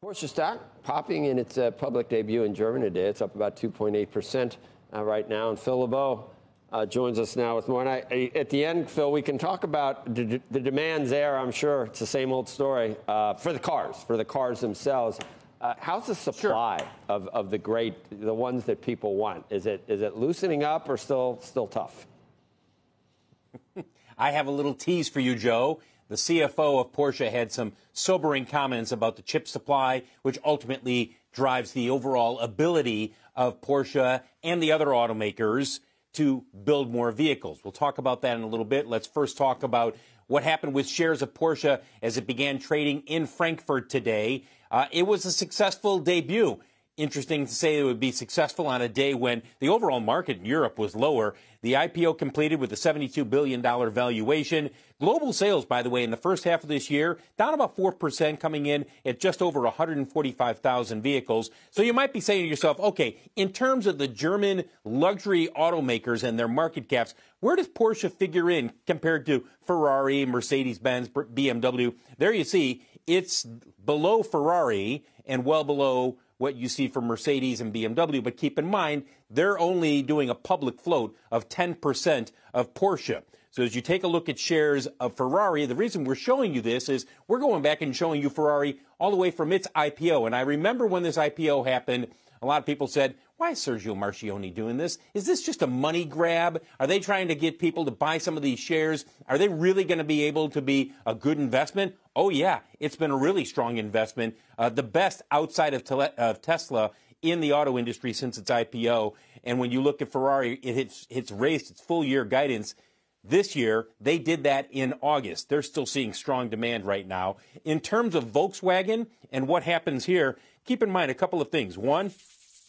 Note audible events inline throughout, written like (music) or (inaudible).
Porsche stock popping in its uh, public debut in Germany today. It's up about 2.8% uh, right now. And Phil LeBeau uh, joins us now with more. And I, I, at the end, Phil, we can talk about the, the demands there. I'm sure it's the same old story uh, for the cars, for the cars themselves. Uh, how's the supply sure. of, of the great, the ones that people want? Is it, is it loosening up or still, still tough? (laughs) I have a little tease for you, Joe. The CFO of Porsche had some sobering comments about the chip supply, which ultimately drives the overall ability of Porsche and the other automakers to build more vehicles. We'll talk about that in a little bit. Let's first talk about what happened with shares of Porsche as it began trading in Frankfurt today. Uh, it was a successful debut interesting to say it would be successful on a day when the overall market in Europe was lower. The IPO completed with a $72 billion valuation. Global sales, by the way, in the first half of this year, down about 4%, coming in at just over 145,000 vehicles. So you might be saying to yourself, okay, in terms of the German luxury automakers and their market caps, where does Porsche figure in compared to Ferrari, Mercedes Benz, BMW? There you see, it's below Ferrari and well below what you see for Mercedes and BMW. But keep in mind, they're only doing a public float of 10% of Porsche. So as you take a look at shares of Ferrari, the reason we're showing you this is we're going back and showing you Ferrari all the way from its IPO. And I remember when this IPO happened, a lot of people said, why is Sergio Marchionne doing this? Is this just a money grab? Are they trying to get people to buy some of these shares? Are they really going to be able to be a good investment? Oh, yeah, it's been a really strong investment, uh, the best outside of, tele- of, Tesla in the auto industry since its IPO. And when you look at Ferrari, it hits, it's raised its full year guidance this year. They did that in August. They're still seeing strong demand right now. In terms of Volkswagen and what happens here, keep in mind a couple of things. One,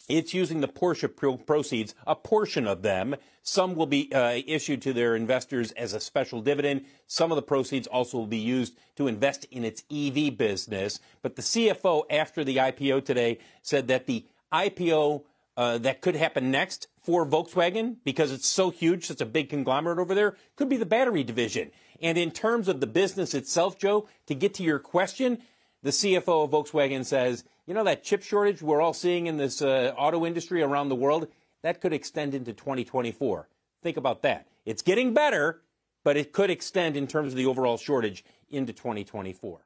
it's using the Porsche proceeds, a portion of them. Some will be uh, issued to their investors as a special dividend. Some of the proceeds also will be used to invest in its EV business. But the CFO, after the IPO today, said that the IPO uh, that could happen next for Volkswagen, because it's so huge, such a big conglomerate over there, could be the battery division. And in terms of the business itself, Joe, to get to your question, the CFO of Volkswagen says, you know, that chip shortage we're all seeing in this uh, auto industry around the world, that could extend into 2024. Think about that. It's getting better, but it could extend in terms of the overall shortage into 2024.